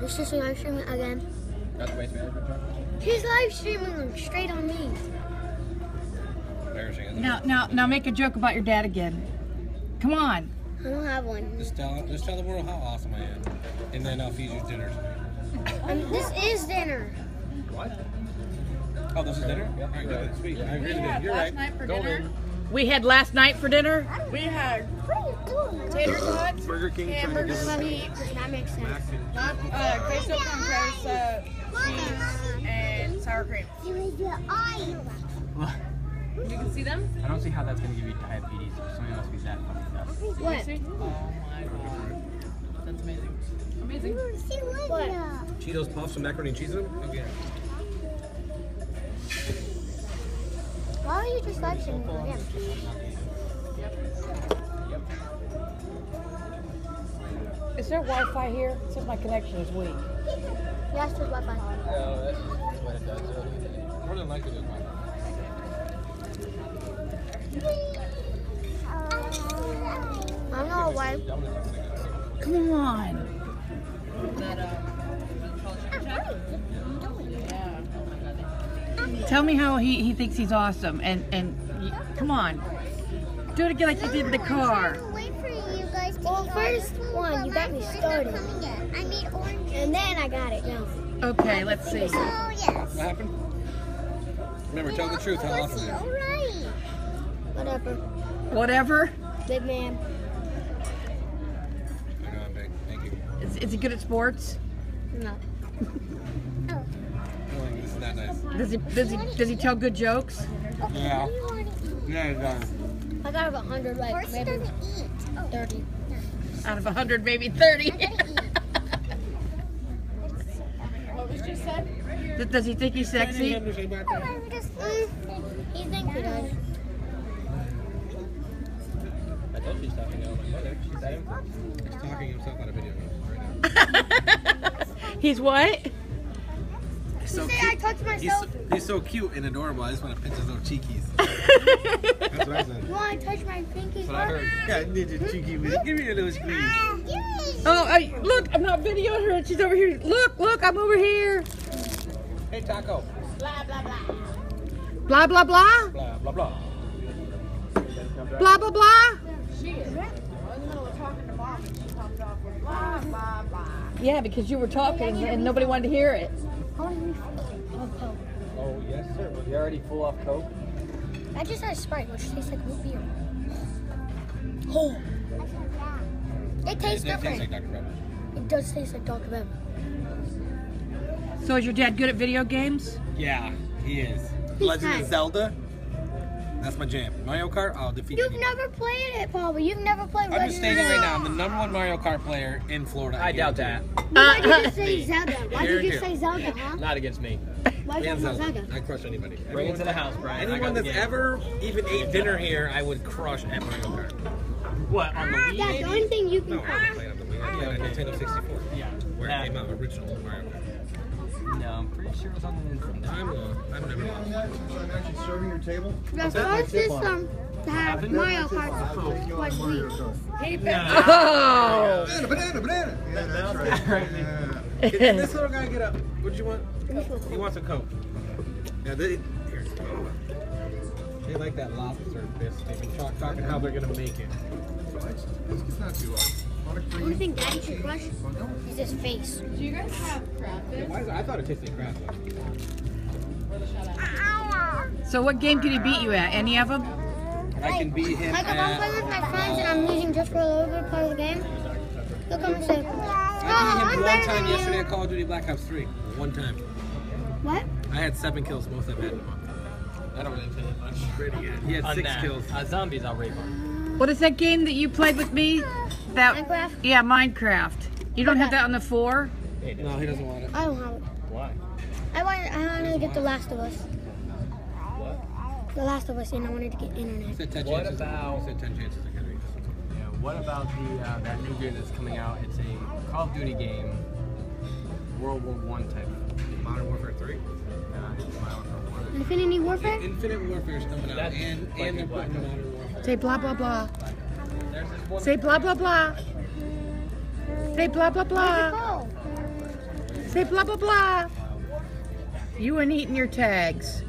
Your sister live streaming again. Got the waste management truck? She's live streaming straight on me. Embarrassing, isn't it? Now, now, now, make a joke about your dad again. Come on. I don't have one. Just tell, just tell the world how awesome I am. And then I'll feed you dinner. Um, this is dinner. What? Oh, this is dinner? All right, good. Sweet. I agree with you. You're right. Golden. We had last night for dinner. We had What are you doing? tater tots, Burger King trying to hamburgers, get meat, That makes sense. uh, queso con queso, cheese, and sour cream. You can see them? I don't see how that's gonna give you diabetes if something else be that fucking tough. What? Oh my god. That's amazing. Amazing. What? Cheetos puffs and macaroni and cheese in them? Okay. Why are you just live streaming again? Is there Wi-Fi here? It says my connection is weak. Yes, there's Wi-Fi. No, that's just what it does. More than likely, it's fine. I don't know why. Come on. Tell me how he, he thinks he's awesome. And, and come on. Do it again like you did in the car. Wait for you guys Well, first one, you got me started. I made orange. And then I got it. No. Okay, let's see. Oh yes. What happened? Remember, tell the truth. How awesome it All is. Whatever. Whatever. Big man. I know I'm big. Thank you. Is, is he good at sports? No. Oh, this is not nice. Does he, does he, does he tell good jokes? Yeah. What do you want? Yeah, it's done. I got about 100, like First, maybe doesn't eat. Oh, 30. Out of 100, maybe 30. What was just said? Does- does he think he's sexy? I'm just. Mm, he thinks he does. I told you he's talking to my mother. She's. He's talking himself out of video right now. he's what? He's so say I touched He's so, he's so cute and adorable. I just want to pinch his little cheekies. That's what I said. You want to touch my pinky? That's what I heard. Yeah, ninja cheeky. Give me a little squeeze. Oh, I, look, I'm not videoing her. She's over here. Look, look, I'm over here. Hey, Taco. Blah, blah, blah. Blah, blah, blah. Blah, blah, blah. She is. I was in the middle of talking to mom and she popped off with blah, blah, blah. Yeah, because you were talking and nobody wanted to hear it. Oh, yes, sir. Was he already full off coke? I just had Sprite, which tastes like root beer. Oh. It tastes That different. tastes like Dr. Pepper. It does taste like Dr. Pepper. So is your dad good at video games? Yeah, he is. He's Legend nice. of Zelda. That's my jam. Mario Kart, I'll defeat you. You've anyone. never played it, Paul. You've never played I'm just stating right now, I'm the number one Mario Kart player in Florida. I doubt that. guarantee Why did you say Zelda? Why Here, did you here. say Zelda, huh? Not against me. Why it. did you say Zelda. Zelda? I crush anybody. Bring it to the house, Brian. I got Anyone that's game. ever even ate dinner here, I would crush at Mario Kart. What, on the ah, Wii? That's the only thing you can No, I play. it on the Wii. I played on Nintendo 64. Yeah. Where it came out, original Mario Kart. No, I'm pretty sure it was on the I'm, uh, I've never lost. I'm actually serving your table. The first system to have Mario Kart was Wii. Oh! Banana, banana, banana. Yeah, that's right. Yeah. Can this little guy get up? What did you want? He wants a Coke. Now, they, here. They like that lobster bisque. They've been talk, talking how they're going to make it. It's, it's not too hard. Want a The cream? only thing Daddy should crush Oh, is his face. Do you guys have crab bisque? Why is I thought it tasted like crab. Or the shut eye? So what game can he beat you at? Any of them? I can beat him Like if I'm playing with my friends and I'm losing just for a little bit part of the game, they'll come and say, Oh, I beat I'm him one time yesterday you. at Call of Duty Black Ops 3. One time. What? I had seven kills, most I've had in a month. I don't really feel much. Pretty good. He had On six that. kills. Uh, zombies, I'll rape on. What is that game that you played with me? That Minecraft? Yeah, Minecraft. You don't have that on the four? No, he doesn't want it. I don't have it. Why? I wanted, I wanted to get The Last of Us. What? The Last of Us, and I wanted to get He internet. said 10 What chances. about- said 10 chances I gotta read this one. Yeah, what about the uh, that new game that's coming out? It's a Call of Duty game, World War One type. Modern Warfare 3. Uh, it's Warfare One. Infinity Warfare? Infinite Warfare is coming out, That's and, like and they're in Black putting Ops. Modern Warfare. Say blah blah blah. There's this one. Say blah blah blah. Say blah blah blah. Say blah blah blah. You ain't eating your tags.